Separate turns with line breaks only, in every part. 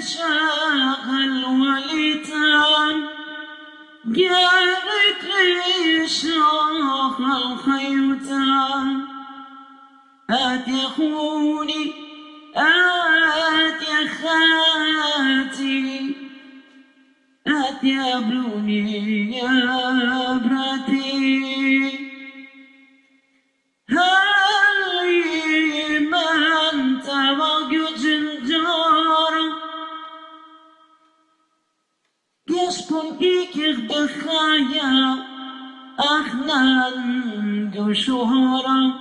شغل وليتان جارك شاخ الخيوتان آت يا خوني آت يا خاتي آت يا بروني يا يسكن إيكر بخايا أخنان جشهرة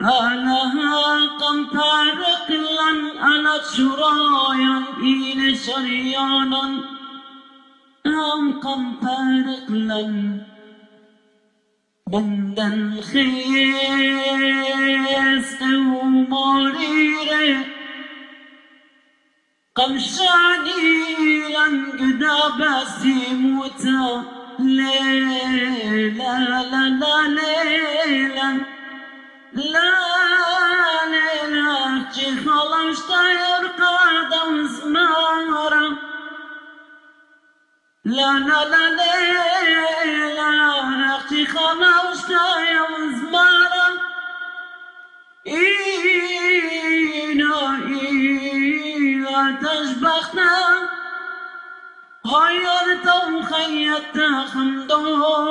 أنا قم تارق لن أنا شرايا إلى شريانا أم قم تارق لن بندن خيست ومريرة قم شعني لن قدا بسي موتا. ليلا لا لا ليلا لا ليلا شي خلاص طاير قادم زمارة لا لا لا ليلا شي خلاص إينا تشبخنا غيرت وخيت خمدوخينا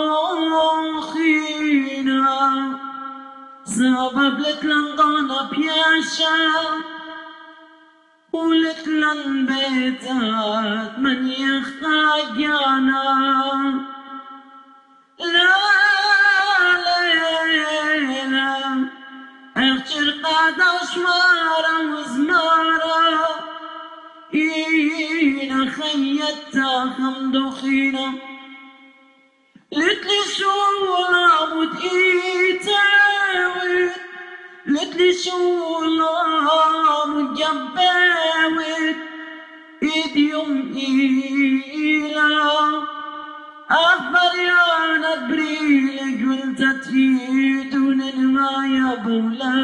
سبب لك لنضانا بياشا ولك لن بيتات من يخاجانا إينا خيتا خمدوخينا لتلي شو العبد إيتاوي لتلي شو العبد جباوي إيديوم إيلا أخبر يا نبري قلت تريدون ما يا بولايا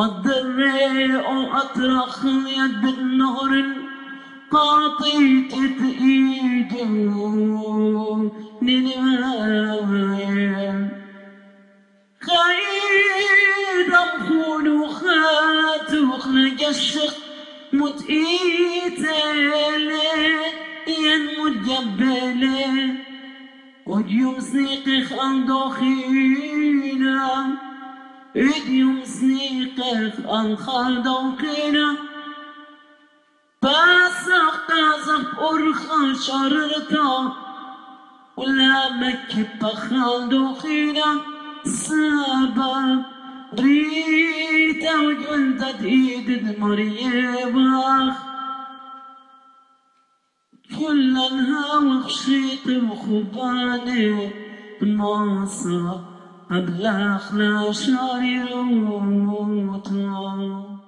ما تدري أو أطرخ يد بالنهر قاطيت إيدي ننمايا خايد أمخون وخات وخلق الشق متئيتالي ين متجبلي وديوم سنيقخ أندوخينا وديوم سنيقخ أنخال دوقينا باسق تازق أرخا شررتا ولا مكب خال دوخينا سابا ريتا وجنت تيد مريباخ كل الهوى خشيت وخباني ناصر لا شاري روتا